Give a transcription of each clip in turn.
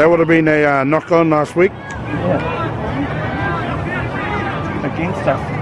That would have been a uh, knock on last week. Against us.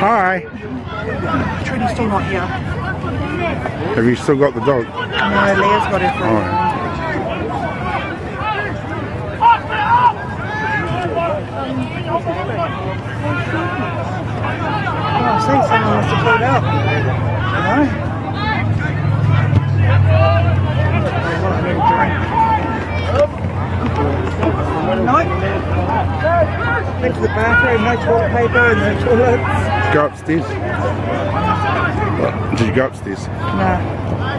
Hi. Trudy's still not here. Have you still got the dog? No, Leah's got All right. Oh, I see someone must have pulled out. No. Went to the bathroom, no toilet paper and no toilets. Go upstairs. Did you go upstairs? No.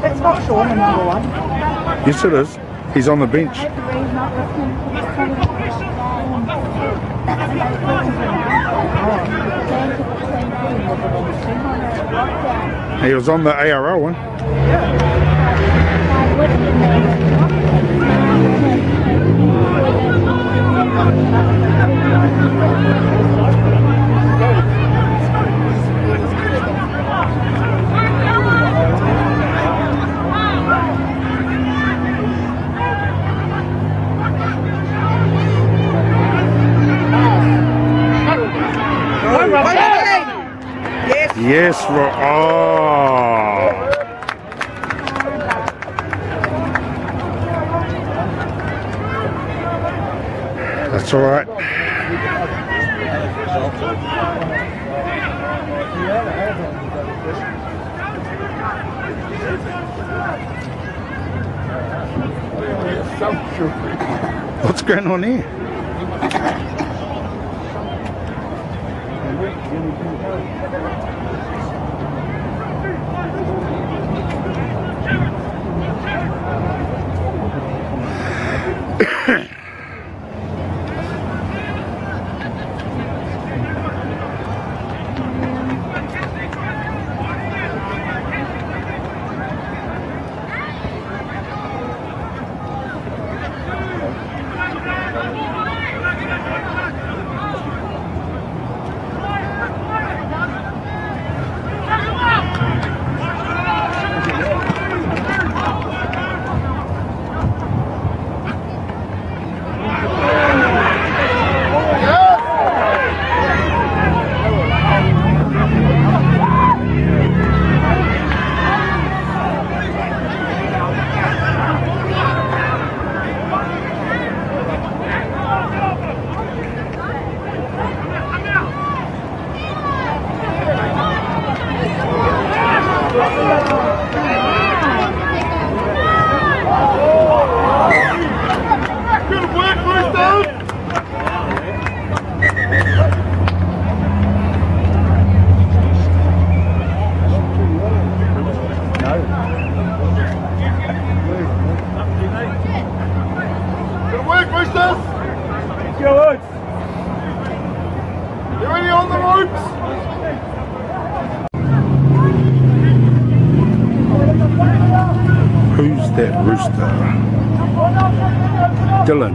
It's not Sean, number one. Yes, it is. He's on the bench. He was on the ARL one. Yes. Yes, Ro- oh. That's all right. What's going on here? Ahem. first uh, Dylan.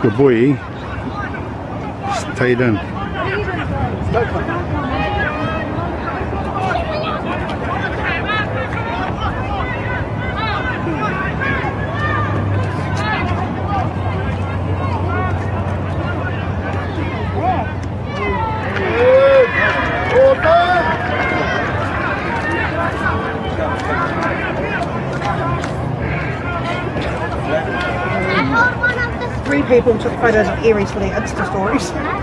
Good boy, in. Order! Three people took photos of Aries for their Insta stories.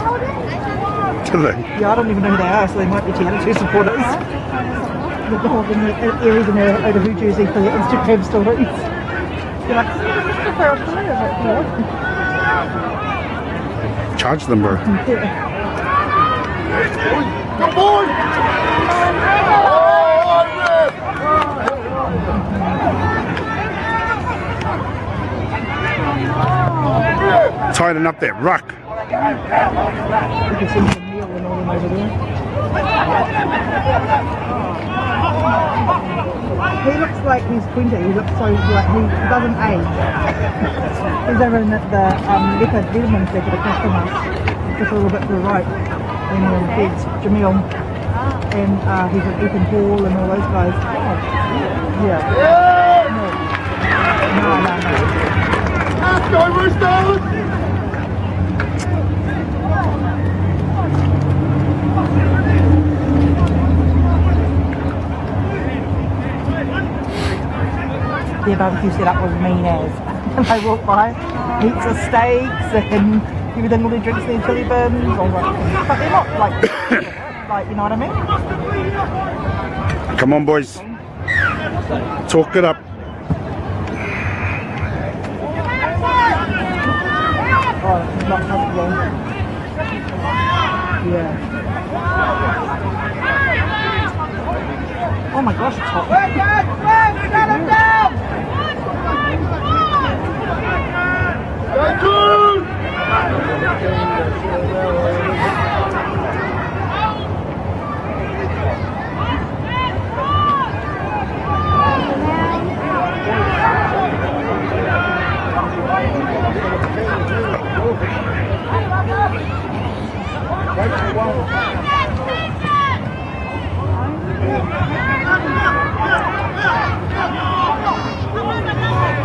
Dylan. Yeah, I don't even know who they are, so they might be Te Atatu supporters. The dog and the Aries in their Otahuhu jersey for their Instagram stories. You're like, "Mr. Farrell's familiar with it." Yeah. Charge them, bro. Yeah. Good boy! Oh, Rip! Tighten up that ruck. Them over there. He looks like he's 20. He looks so like he doesn't age. he's over in the, the um, leopard vitamins there for the customers. Just a little bit to the right. And then he's Jamil. And uh, he's with Ethan Hall and all those guys. Yeah. Yeah! No, no, no. Let's go, Roosters! Their barbecue setup was mean as. And I walked by, heaps of steaks and everything, all the drinks in their chili bins. I was like, but they're not like, like, you know what I mean? Come on, boys. Talk it up. Oh, it's not comfortable. Yeah. Oh my gosh, it's hot. Go, Coon!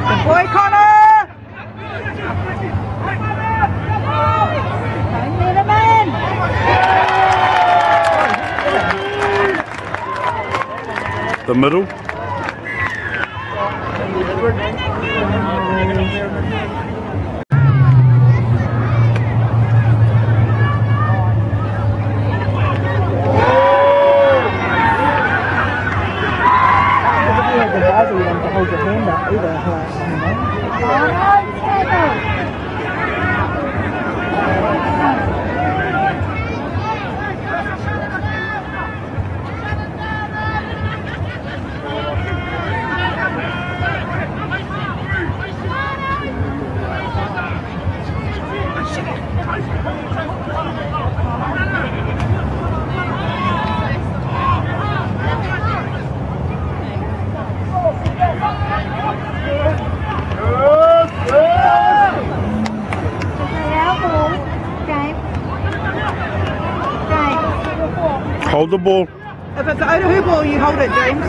Good boy, Connor! The middle. the ball? If it's out of her ball, you hold it, James.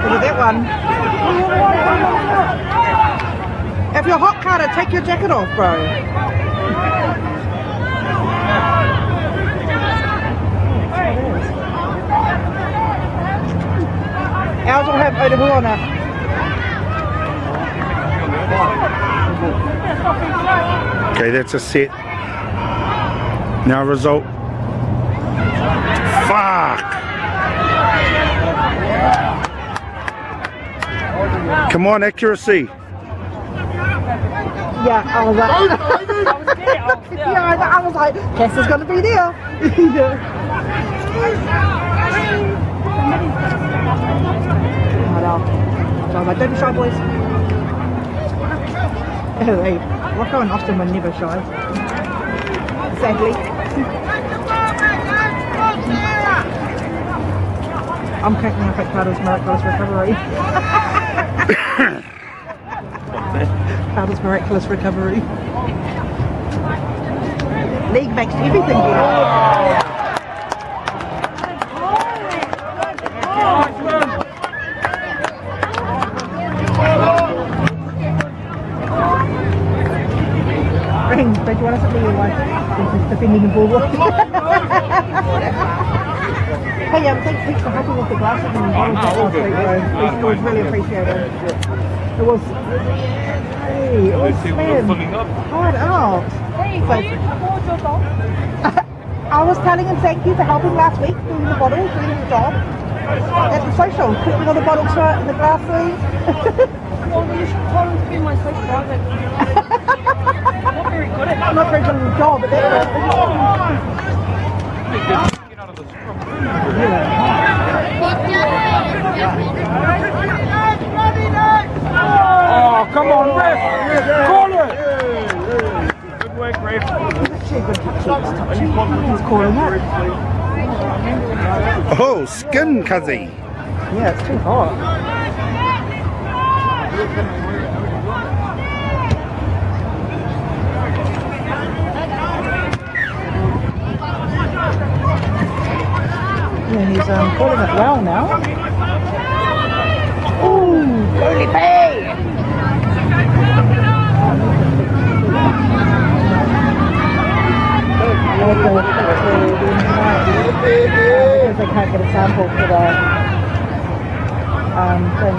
Look at that one. If you're hot, Carter, take your jacket off, bro. Ours will have Odahuana. Okay, that's a set. Now result. Fuck! Come on, accuracy. Yeah, I was like, yeah, I, was like, guess it's gonna be there. Know. So I was like, don't be shy, boys. Anyway, Rocco and Austin were never shy. Sadly. I'm cracking up at Carter's miraculous recovery. Carter's miraculous recovery. League makes everything better. Defending the ball? hey, um, thanks, thanks for helping with the glasses and bottles last week, bro. It was really appreciated. It was, hey, it was man, hard out. So, I was telling him thank you for helping last week doing the bottles, doing the job. At the social, putting all the bottles right in the glasses. Well, you should tell him to be my social driver. Very good at I'm not very good at the job, but that's Oh, come on, ref! Call it! Good work, ref. good. He's calling that. Oh, skin cuzzy. Yeah, it's too hot. Yeah, he's um, calling it well now. Ooh, Goalie Bay! Because they can't get a sample for the um, thing.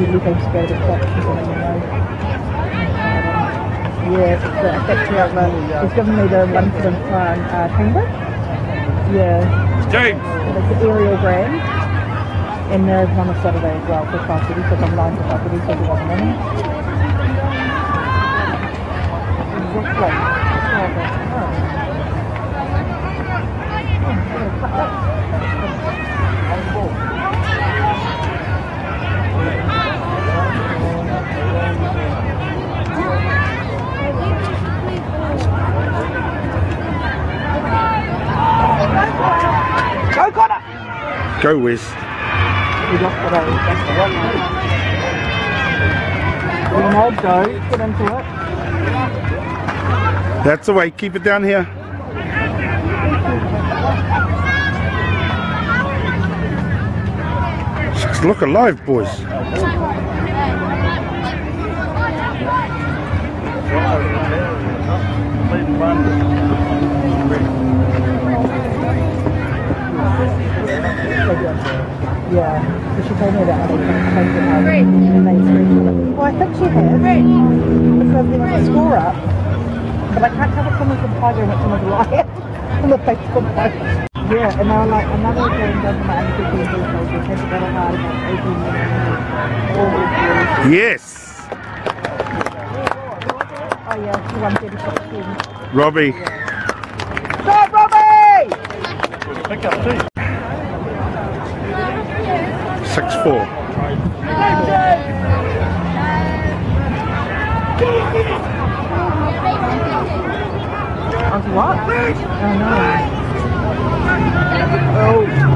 He leaving to go to the. Yeah, it's the factory outlet. He's given me the one for the uh, Cambridge. Yeah, James! it's the aerial brand. And there's one on Saturday as well for 5.30, so from 9 to 5.30, so if you want them in. Exactly. Go Connor! Go, Wiz. That's the way. Keep it down here. Look alive, boys. Yeah, so she told me that they can change it out and they screenshot it. Well, I think she has. Because there was a score up. But I can't tell if someone's a tiger and it's someone's a lion on the Facebook post. Yeah, and they were like, another game doesn't matter if you're details, you have to battle hard against 18 minutes. All with you. Yes. Oh yeah, she won 36 games. Robbie. Go, Robbie! Pick up too. 6-4. I was what? Oh no. Oh.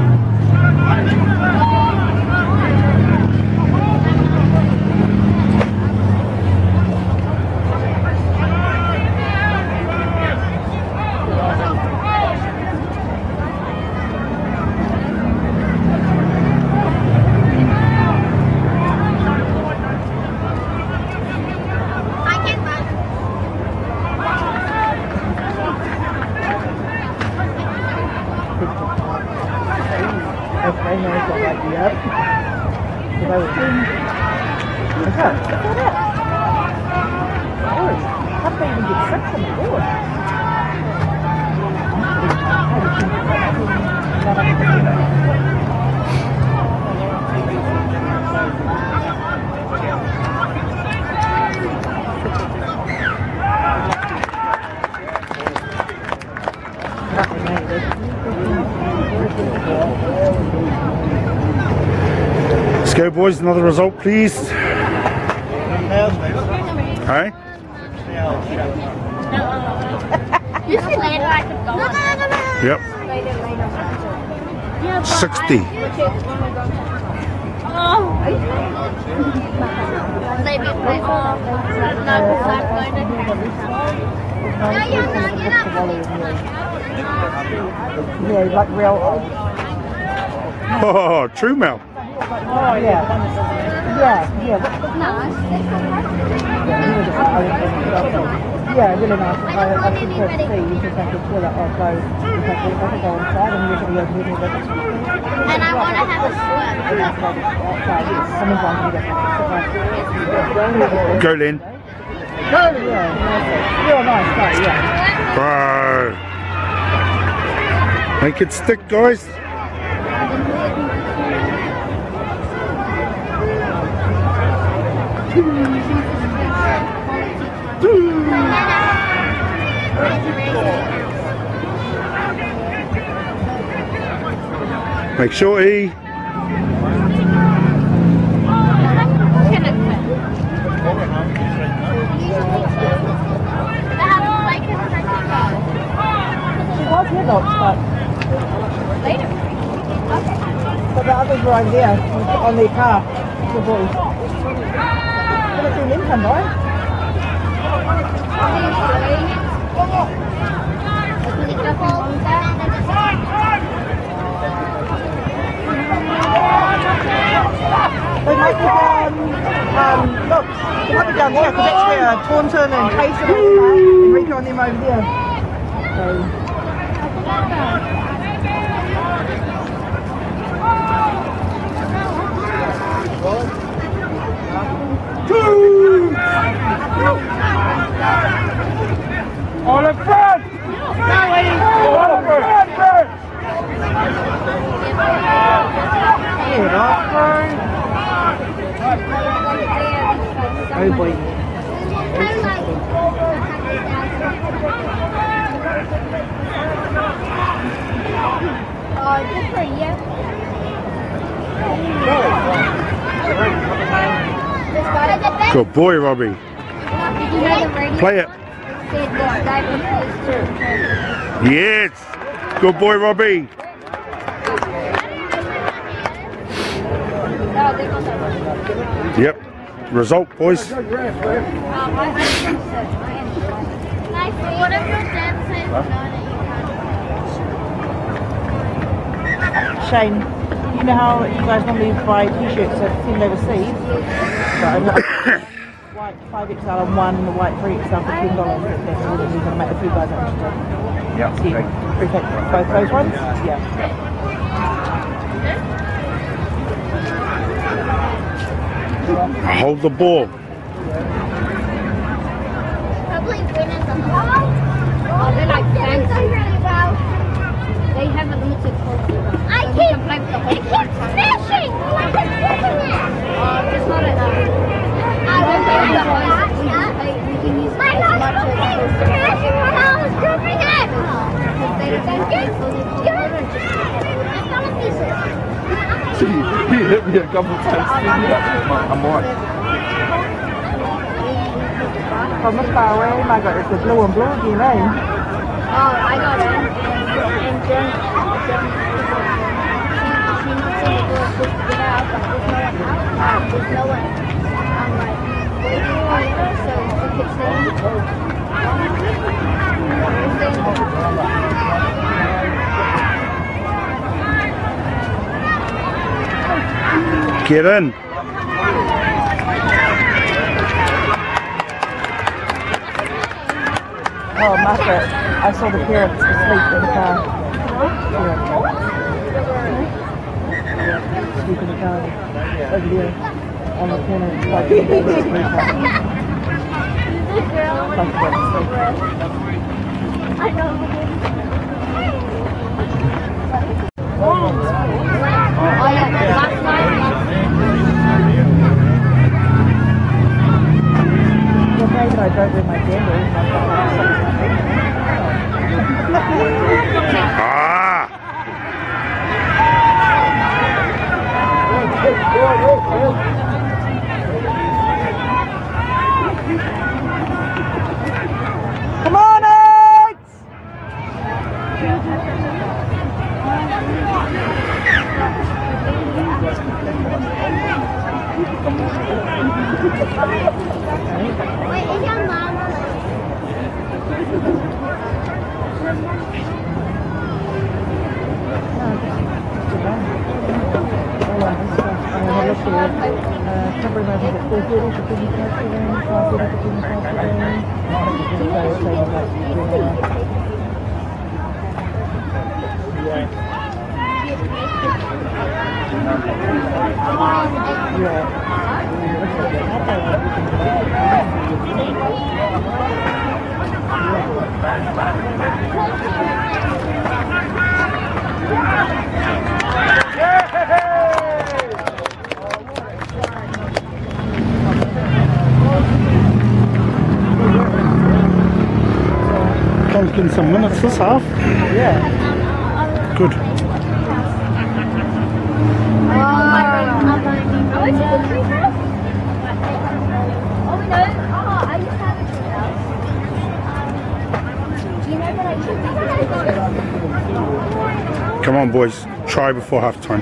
Boys. Another result, please. No, no. Yep. Later, later. Yeah, but 60. Oh. Maybe play all. No, because I'm going to Yeah, yeah, no, get up. Yeah, like real. Oh, true mouth. Oh, yeah. Yeah, yeah. What, Nice. yeah, really nice. I, I think to see you just have to feel it off. So, you have to, go inside and you're going to go And I want to have a swim. you get Go, Lynn. Yeah, real nice day, yeah. Bro. Make it stick, guys. Make sure he. She was headlocks, but, but the others were over there on their car. The boys. Gonna see them come by. They be um, there because that's where Taunton and Payson are, and them over there. So, All in front! All in front, front! oh boy. Good boy, Robbie. Did you hear the radio? Play it. Said this guy proposed to. Yes. Good boy, Robbie. No, they must have. Yep. Result, boys. What if your dad says no that Shane, you know how you guys normally buy t-shirts that send overseas? Right, white 5XL and one the white 3XL for $10. That's really you're going to make a few guys interested. Yeah, So you appreciate both those ones? Yeah. Hold the ball. Probably winners on the Oh, they're like fancy. They have a limited quality. I so keep, play with the whole it keeps smashing! Like it's it! Oh, it's not enough. I don't think the most we can play, we can use My as nose much as keeps possible. smashing when I was dripping it. Because they don't Thank you. Good. I found a pieces. He hit me a couple times. I'm on. From the far away, my God, it's the blue and blue again, eh? Oh, I got it. And, and then, then she, she knocks on the door, supposed to get out, but there's no one out. There's no one. I'm like, waiting for her, so she keeps saying, Get in. Oh, Margaret, I saw the parents asleep in the car. Yeah. Sleep in the car over there on the corner. Like, I know. Oh yeah, last night. You're afraid that I don't wear my sandals. and I've got like something Ah! Come on, Alex! Wait, is your mama Tom's getting some minutes this half. Yeah. Good. Oh, is it a treehouse? Oh, no. Oh, I used to have a treehouse. Do you know that half? Yeah. Good. Come on, boys. Try before half time.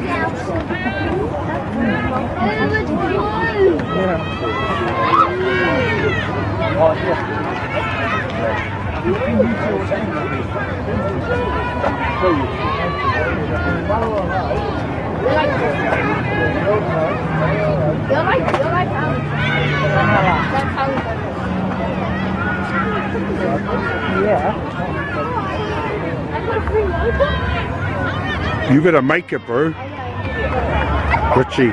You're better make it, bro. Richie.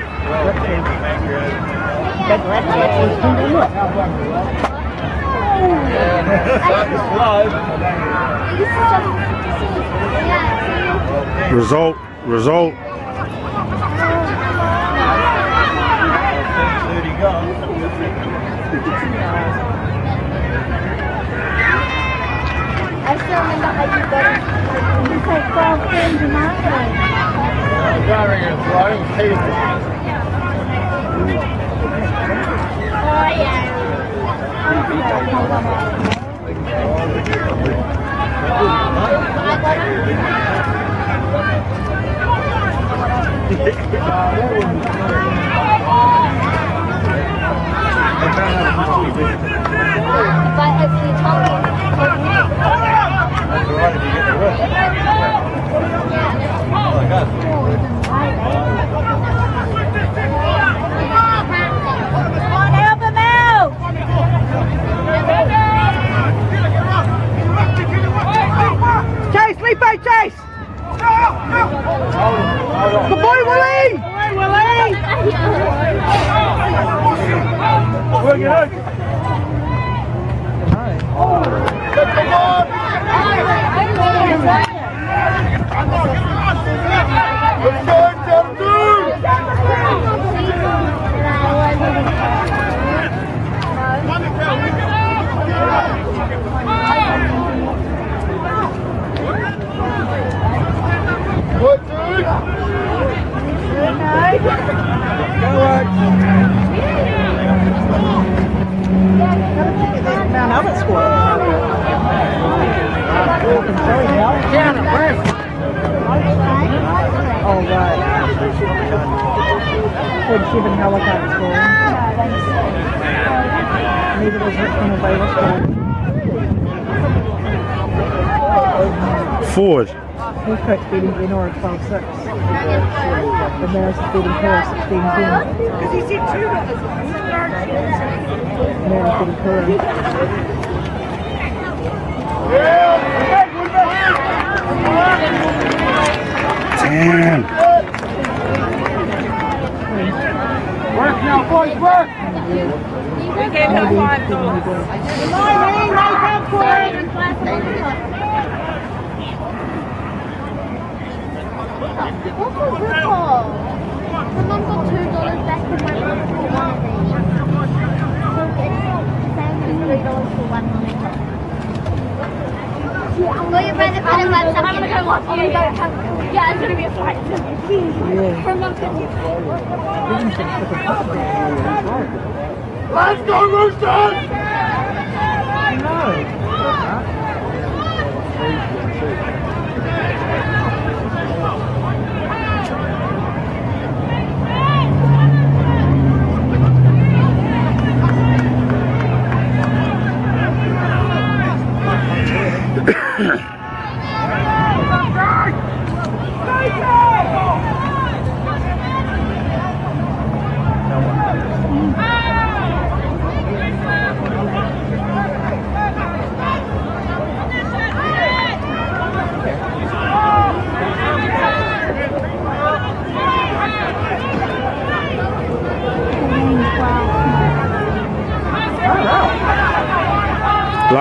Result. Result. I still remember how you got it. You say twelve things in my Oh yeah. But if you told me, Help him out! Chase, out, Chase! Good boy, Willie! Work it out. Mount Albert squad. Oh, right. Ed Sheeran Halifax squad. Neither was Richmond or Baylor squad. Forward. Heathcote's beating Glenora 12-6. The Maris is beating Perth 16-10. Maris beating Perth. Damn. Work now, boys, work! We gave him five dollars. What was it called? My mum got two dollars back from my room for one of these. So it's three dollars for one of these. I'm going to put it on something. I'm going to go watch you. Yeah, it's gonna be a fight. Yeah. Her mum can Let's go, Roosters!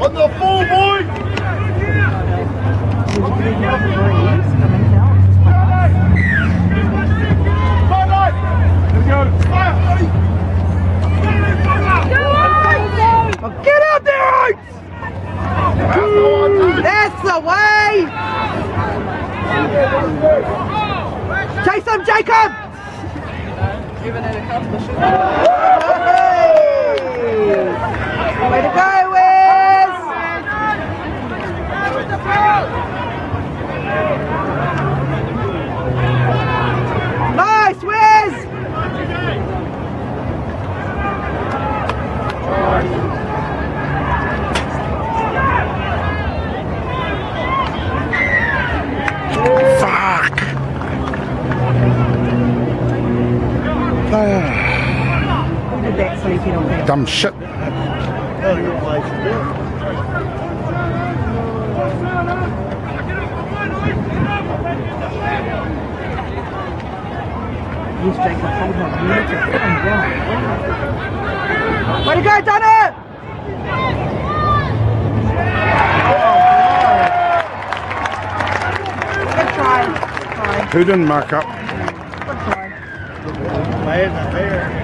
On the full boy! Bye bye! Here we go. Get out there, Oates! That's the way! Chase him, Jacob! Hey! Way to go, Wiz! Nice, Wiz! Fuck. Ah, Who did that so you get on there? Dumb shit. Yes, Jacob, hold on. You need to calm down. Way to go, done it! Good try.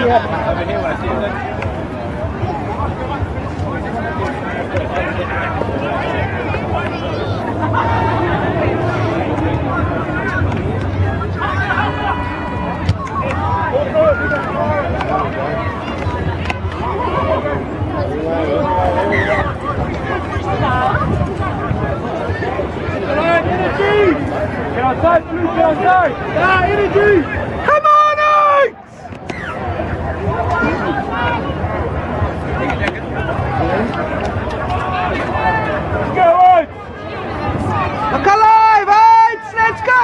Try. Who didn't mark up? Good try. Get outside, get outside! Yeah, energy! Come on, Oates! Let's go, on! Look alive, Oates! Let's go!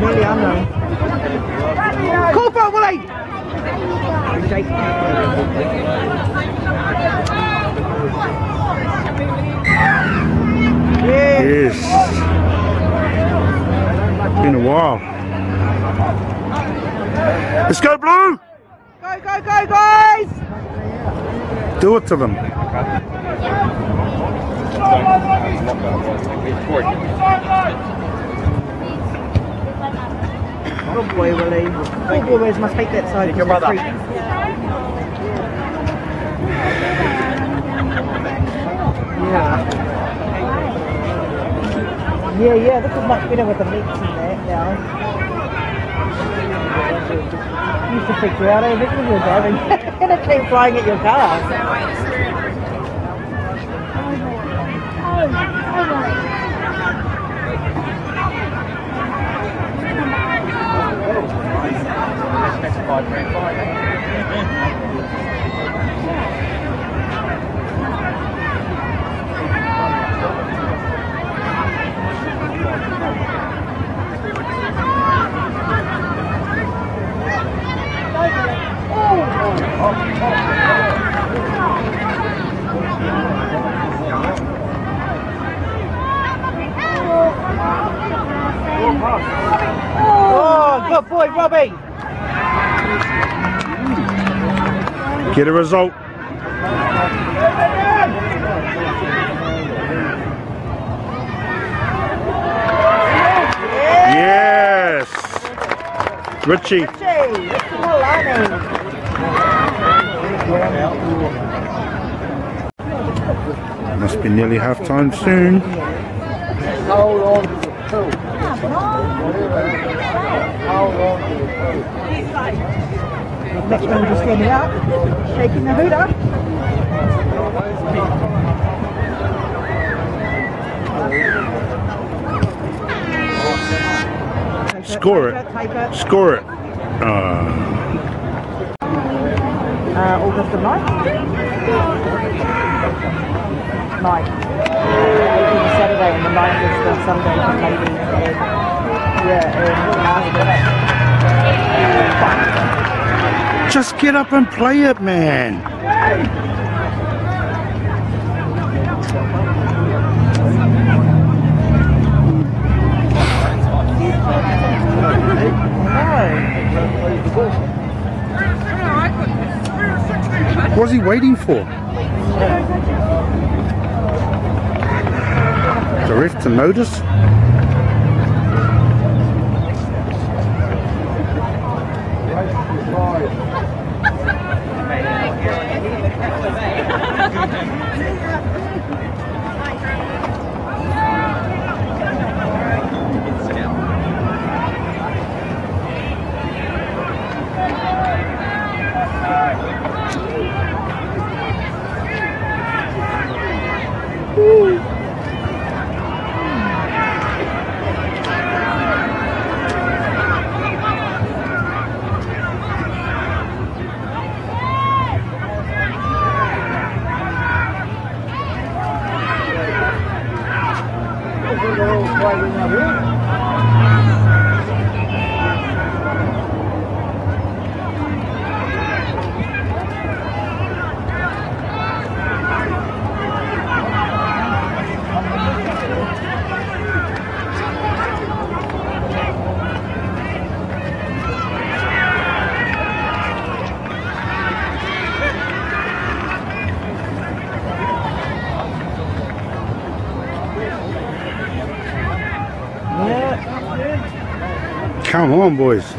Nearly unknown. Call for it, Willie! Yeah. Yes. Been a while. Let's go, Blue! Go, go, go, guys! It to them. Oh boy, Willie. All boys must take that side. Your brother. Yeah. Yeah, yeah, this is much better with the meats and that now. Used to freak you out, eh? This is your driving. And it came flying at your car. Oh, Oh, good boy, Robbie. Get a result. Yes. Richie. Richie. Must be nearly half time soon. Hold on to the poo. Hold on to the. Next one just standing up, shaking the hoot up. Score it. It. Score it. Uh, Uh, August the 9th. 9th. 8th is Saturday and the 9th is the Sunday and yeah, and just get up and play it, man. What's he waiting for? The ref to notice? Come on, boys.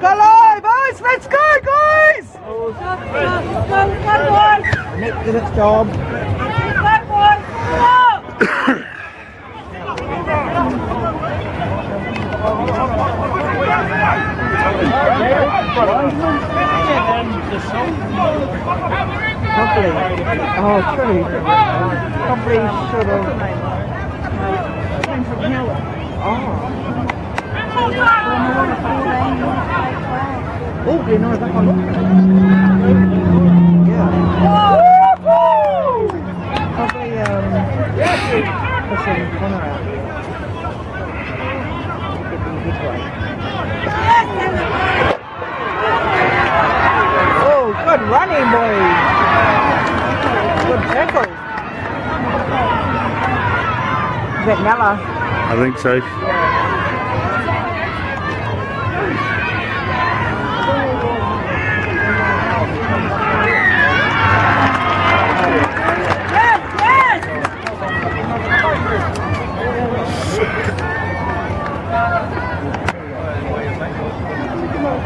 Go live, boys! Let's go, guys! Go, go, go, go, boys! Nick did its job. Go, boys! Go! Probably. Oh, true. Probably should have. Oh. Oh, you know that one. Yeah. Connor out. Oh, good running, boys. Good tackle. Is that Nella? I think so.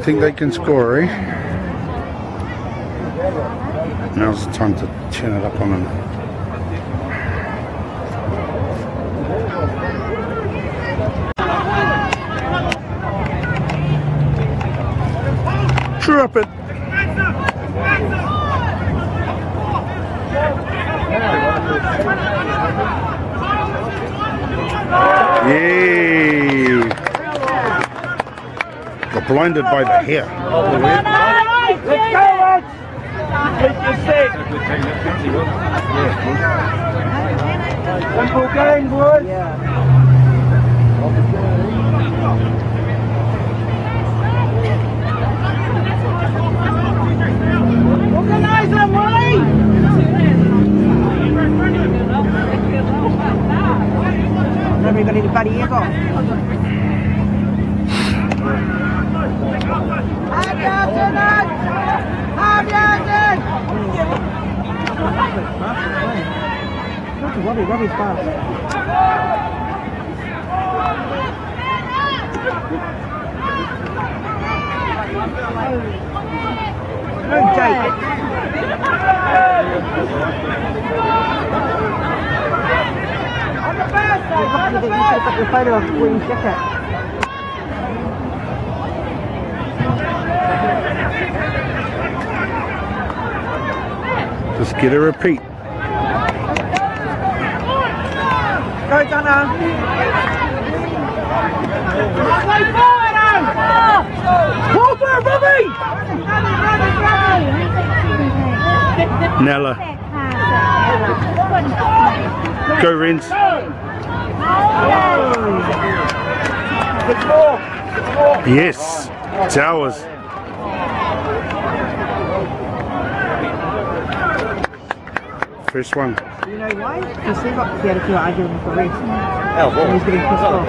Don't think they can score, eh? Now's the time to turn it up on them. Blinded by the hair. Let's go, lads. Take your seat. Simple game, boys. Organize them, Willie. Nobody got any bloody ears on. Robbie, Robbie's fast. No, Jake. You should have got your photo of Queen's jacket. Just get a repeat. Go. Hold there, Bobby. Nella. Go, Rins. Yes. It's First one. You know why? Because he got the other two arguing with the rest. Hell, And he's getting pissed off.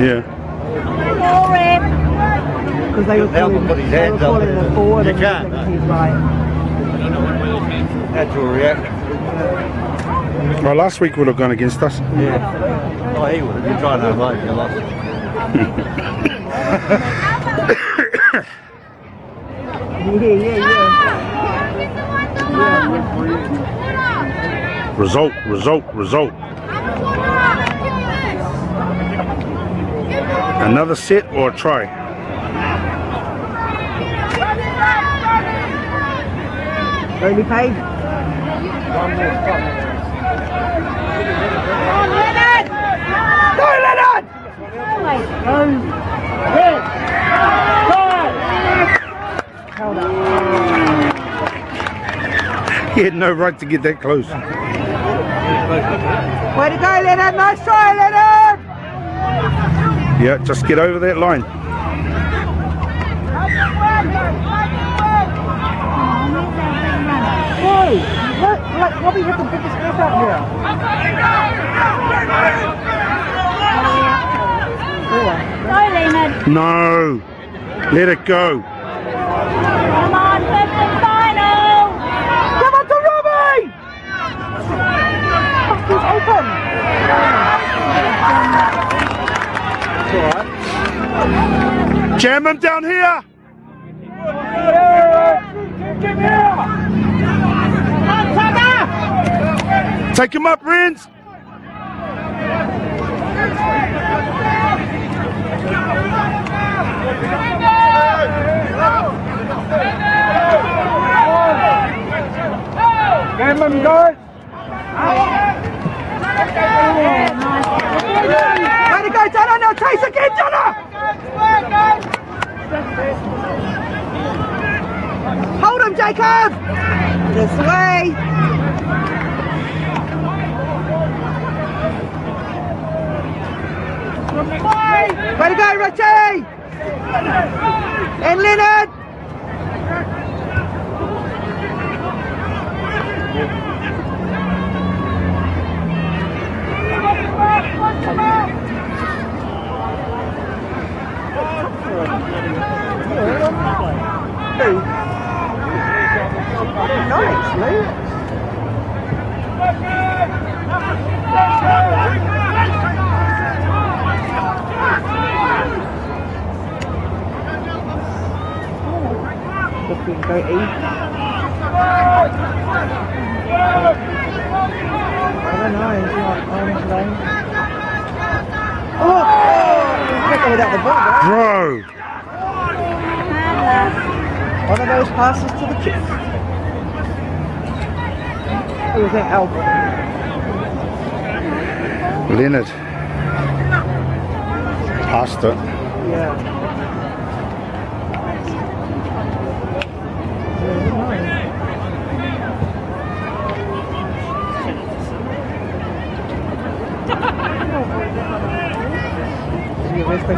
Yeah. Because they were calling, put his they were hands up. calling it a forward You and can't, he's no. he's right. Natural reaction. Well, last week would have gone against us. Yeah. Oh, he would have been trying to avoid you lost. Yeah, yeah, yeah. Result, result, result. Another set or a try? Only paid. Held up. He had no right to get that close. Way to go, Leonard. Nice try, Leonard. Yeah, just get over that line. Whoa. Look, like, Robbie had the biggest gap out here. Go, Leonard. No. Let it go. Open. Jam him down here. Take him up, Renz. Game him, guys. Way to go, Donna. Now chase again, Donna. Hold him, Jacob. This way. Way to go, Richie. And Leonard. Nice, Lee. Looking go eat. I don't know, it's like orange lane. Oh! oh he's without the ball, right? Bro. One of those passes to the chest. It was an elbow. Leonard. Passed it. Yeah. Yeah, nice. Sí, ves que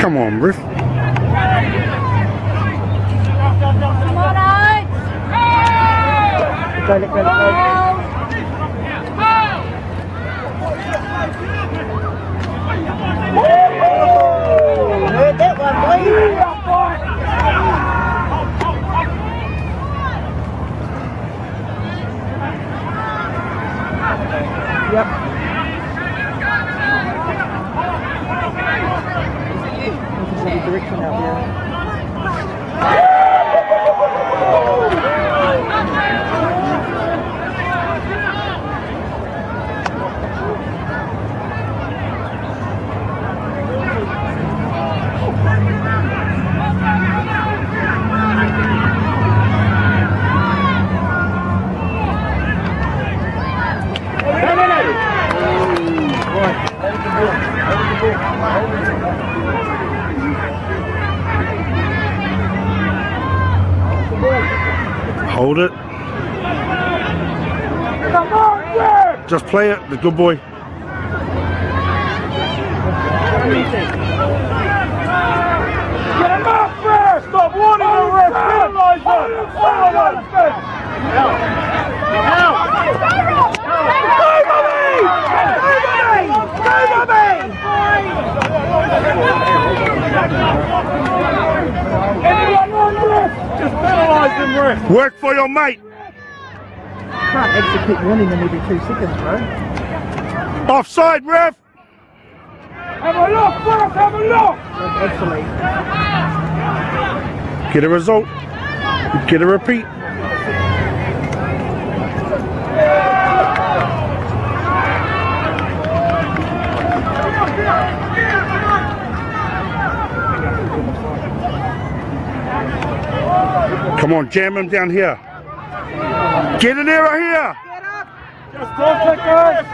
Come on, Riff. Come on, play it. The good boy. Get him up first! Stop warning the ref! Penalise them! All of them! Go, Bobby! Go, Bobby! Anyone on ref? Just penalise them, ref! Work for your mate. Can't execute one in them every two seconds, bro. Offside, ref. Have a look, ref! Have a look! Absolutely. Get a result. Get a repeat. Come on, jam him down here. Get in there right here. Just don't take us!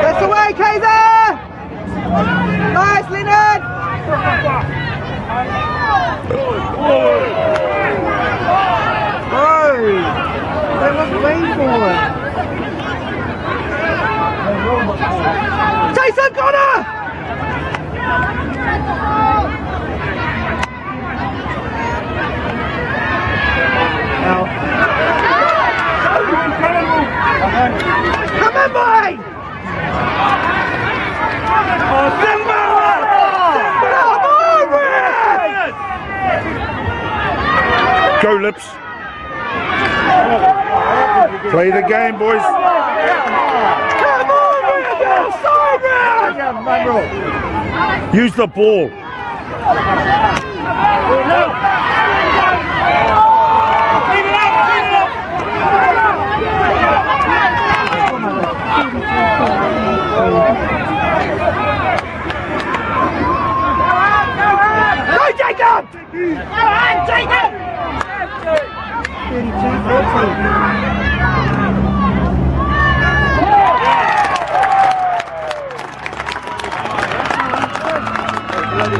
That's the way, Kaiser! Nice, Leonard! Oh! They wasn't waiting for it. Jason Connor! Come on, boy! Simba! Come on, Go, Lips. Play the game, boys. Come on, man! Use the ball. Go, Jacob! 32 Get going, boys! Get going! Fucking hell, we had to work for that. That was way off. Goodbye, Willie! 18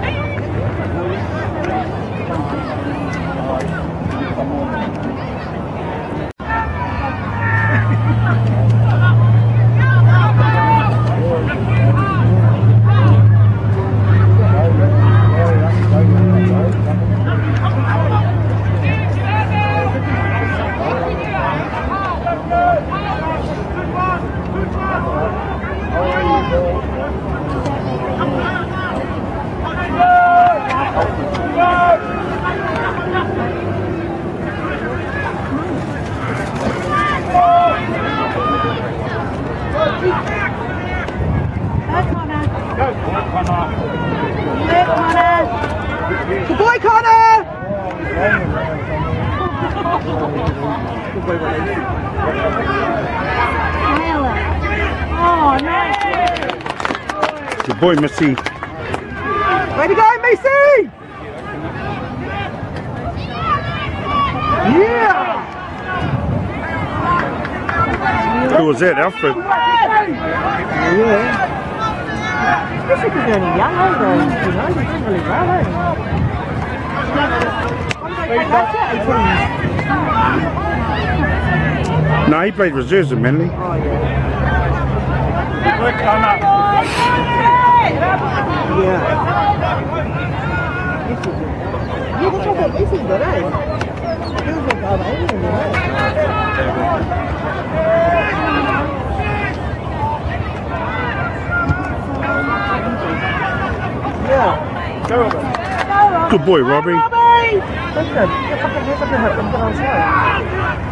boy, Missy. Way to go, Macy! Yeah! Who was that, Alfred? Yeah. Especially because you're only young, though. You know, doing really well? That's it, 18. No, he played reserves in Manly. Oh, yeah. Quick, come up. Good boy, Robbie. That's good. Get fucking, get fucking hurt them, get on side.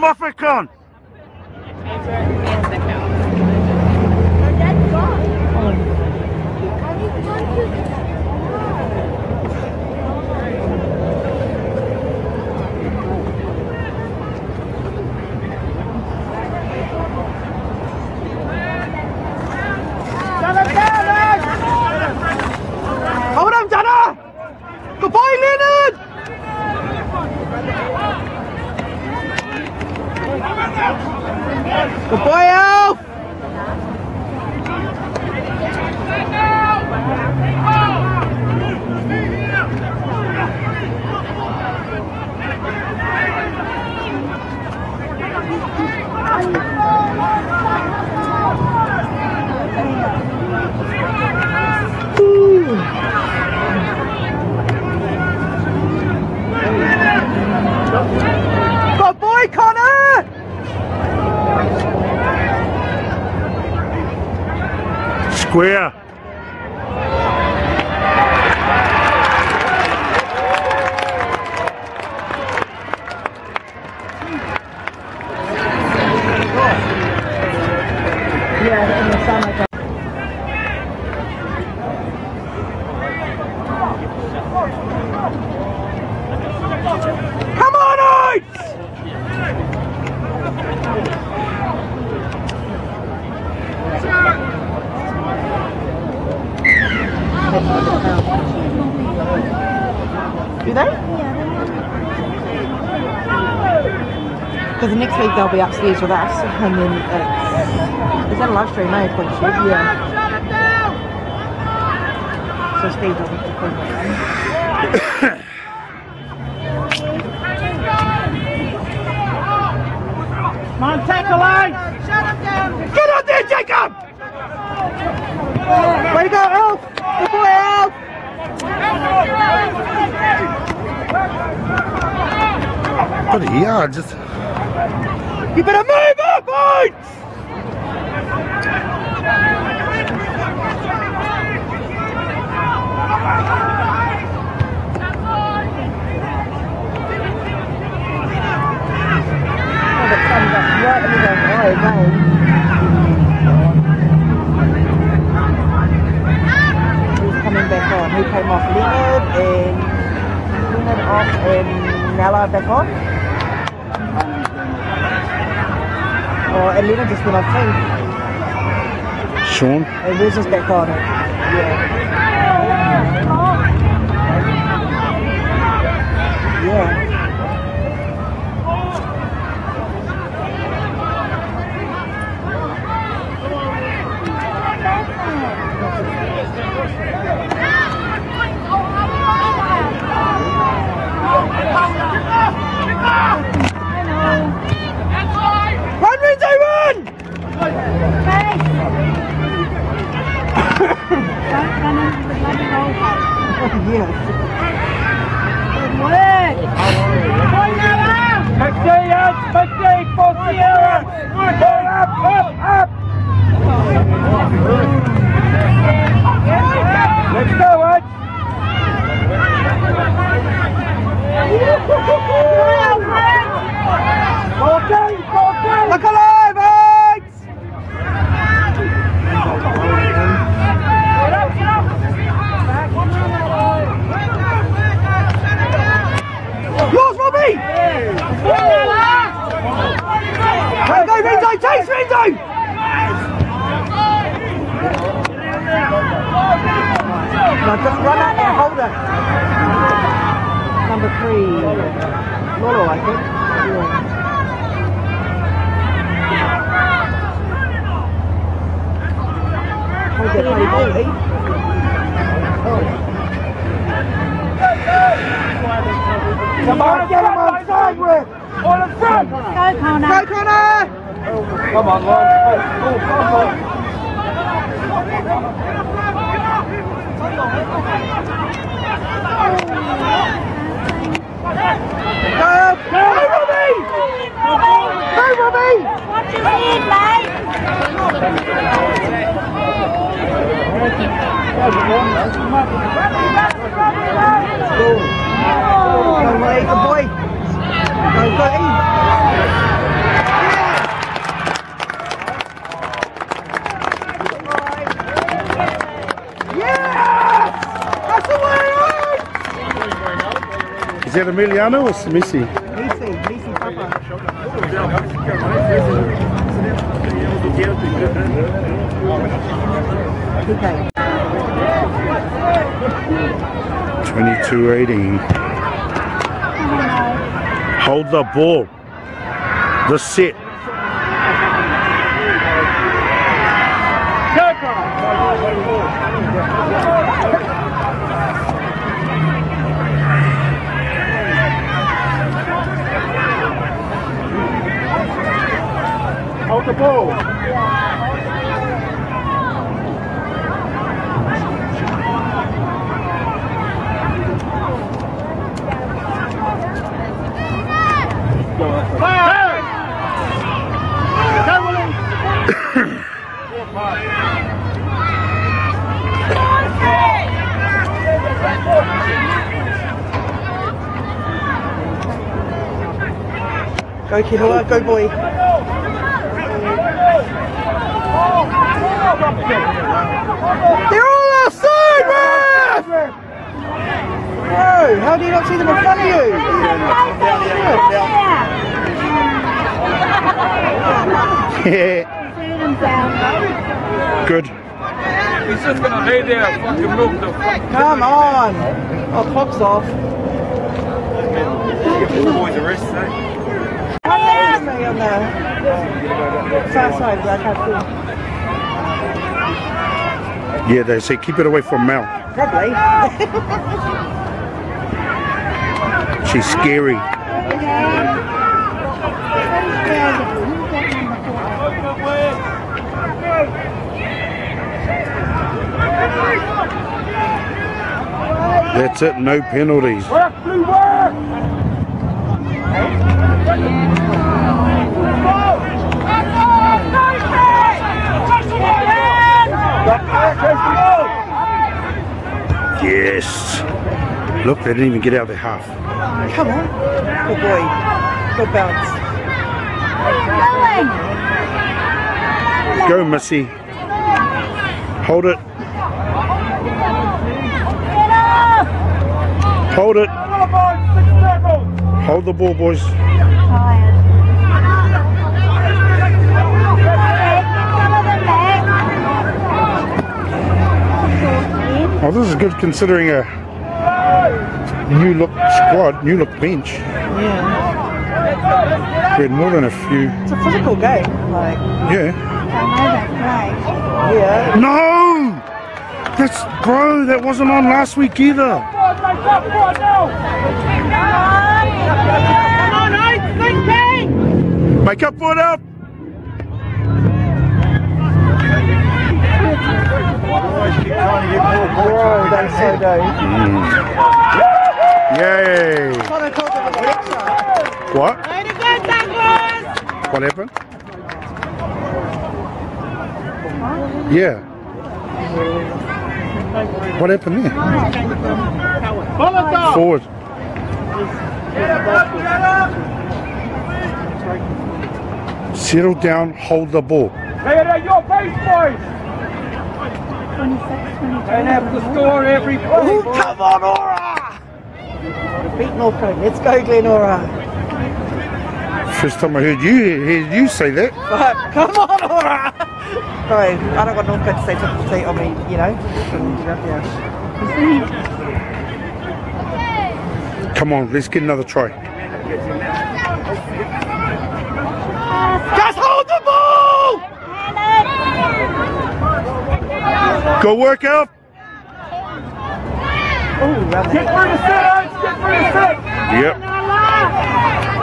somewhere. Push him off it, Con. Hold him, Dana! Good boy, Leonard! Good boy, Alf! Good boy, Connor! Square. Yeah, in the summer. Come on, Oates! Do they? Because next week they'll be upstairs with us, and then it's, is that a live stream? Eh? Point shoot, yeah. So Steve will have to. Come on, take the line! Get out there, Jacob! Way to go, Elf! Good boy, Elf! Bloody hell, just. You better move up, again. Who's coming back on? Who came off? Leonard and Leonard off and Nella back on. Oh, and Leonard just went off too. Sean. And Wiz is back on. Yeah. Yeah. Run, Renzo, run! Hey! Don't run into the bloody goal post. yeah. Good work! Maxi, up! Maxi, for Sierra! Good, up, up, up! Let's go, Ed! Okay, okay! Look alive, Ed! Yours, Robbie! Go, go, Renzo! Chase, Renzo! No, just run out there, hold it. Number three. Lolo, I think. Yeah. Hold that bloody ball? Come on, get him on side with! All in front! Go, Connor. Go, Connor! Come on, Lon. Oh, oh, come on. Go! Go, Robbie! Go, Robbie! Watch your head, mate. Go, Robbie, good boy. Go, go, in. Yes! That's the way Is that Emiliano or Smissy? Missy, Missy Papa. Okay. 22-18. Hold the ball. The set. The ball. Go, Willie! Go, boy. They're all outside, man! No, how do you not see them in front of you? Good. He's just gonna lay there and fucking milk the fuck. Come on. Oh, clock's off. Give the boys a rest, eh? Stay on the far side where I can't see. Yeah, they say keep it away from Mel. Probably. She's scary. That's it, no penalties. Work, blue work! Yes. Look, they didn't even get out of their half. Come on. Good boy. Good bounce. Go, Missy. Hold it. Hold it. Hold the ball, boys. Oh, this is good considering a new look squad, new look bench. Yeah. We had more than a few. It's a physical game. Like, Yeah. yeah. No! That's, bro, that wasn't on last week either. Make up for it up. Yay. What? What happened? Yeah. What happened there? Forward. Settle down, hold the ball. Hey, your pace, boys! Don't have to score every play, Oh, come on, Aura! Beat Norfolk. Let's go, Glenora. First time I heard you heard you say that. But come on, Aura! Bro, I don't want Norfolk to say something to say on me, you know? Yeah. Come on, let's get another try. Just hold the ball! Go work out. Get through the set, Oates, get through the set! Yep.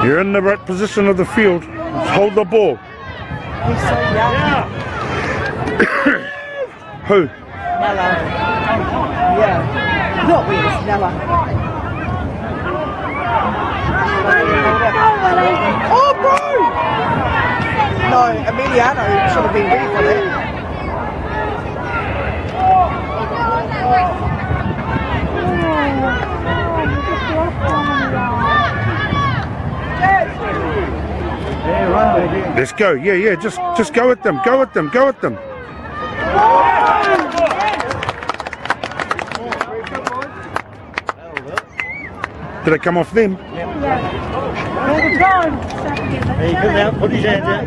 You're in the right position of the field. Hold the ball. He's so young. Who? Nella. Yeah. Not Willis, Nella. Oh, bro! No, Emiliano should have been ready for that. Let's go. Yeah, yeah. Just, just go at them. Go at them. Go at them. Did it come off them? All the time. Hey, come out, put his hands out.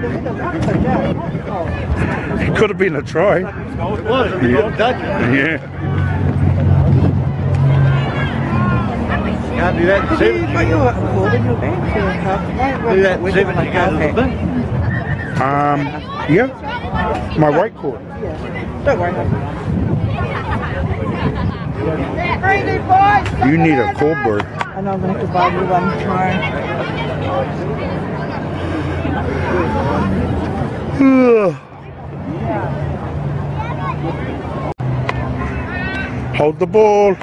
It could have been a try. It was, it was. Yeah. Can't do that in seven. You're your band for your cup. Do that in seven, you go to the. Um. Yeah. My white cord. Don't worry. You need a cord bird. I know I'm going to have to buy you one tomorrow. Hold the ball.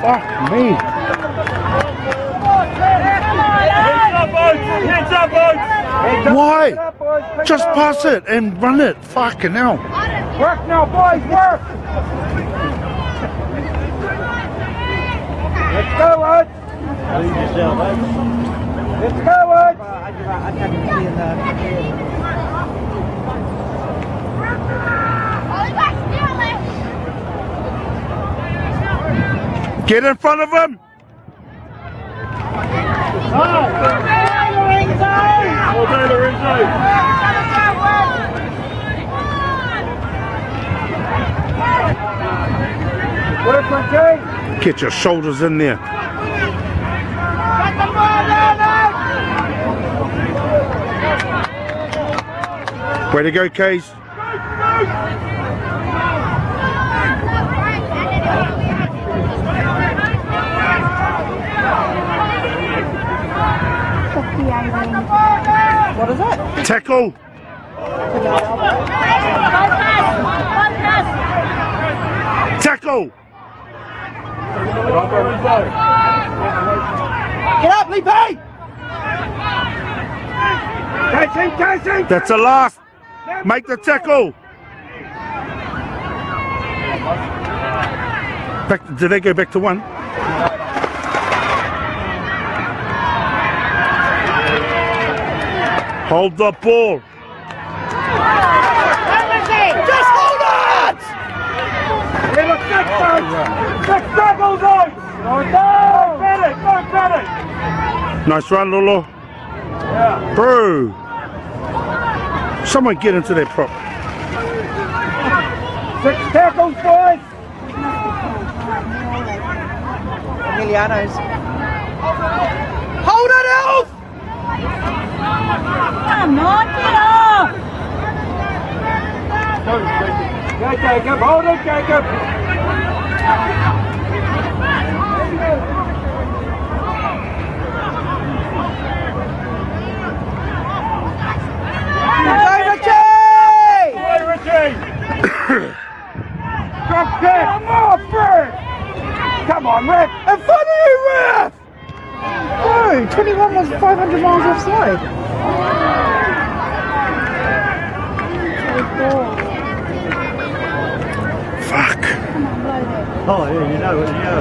Fuck me. Why? Just pass it and run it. Fucking hell. Work now, boys, work! Let's go! Let's go. Get in front of him. All day, Lorenzo! Work, Ricky! Get your shoulders in there. Way to go, Case. What is it? Tackle. Tackle. Get up, Leapy! Catch him, catch! That's a last. Make the tackle. Back, did they go back to one? Hold the ball. Just hold it! Nice run, Lolo. Yeah. Bro. Someone get into that prop. Six tackles, boys! Emiliano's. Hold it, Elf! Come on, get off! Go, Jacob, hold it, Jacob! Go, Richie! Hey, Richie! Drop kick! Come on, Rick! Come on, Rick! In front of you, Riff! Bro, 21 was 500 miles offside. Fuck. Oh, yeah, you know it, you know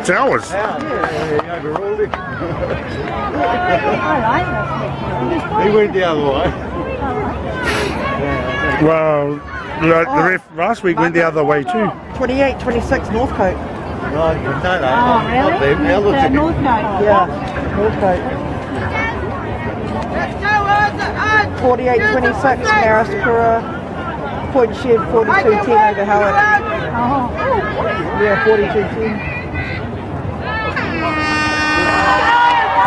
It's ours. Yeah, overruled it. I. He went the other way. Well, the, the ref last week went the other way too. 28, 26 Northcote. No, no, no. Oh, really? The other The ticket. North Yeah, Northcote. 48, 26 Marascura. Point Chev 42, 10 over Howick. Oh. Yeah, 42, 10.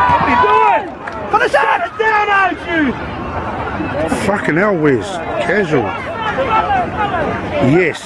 What are you doing? Finish it! Down, Ocean! Fucking hell, Wes. Casual. Yes.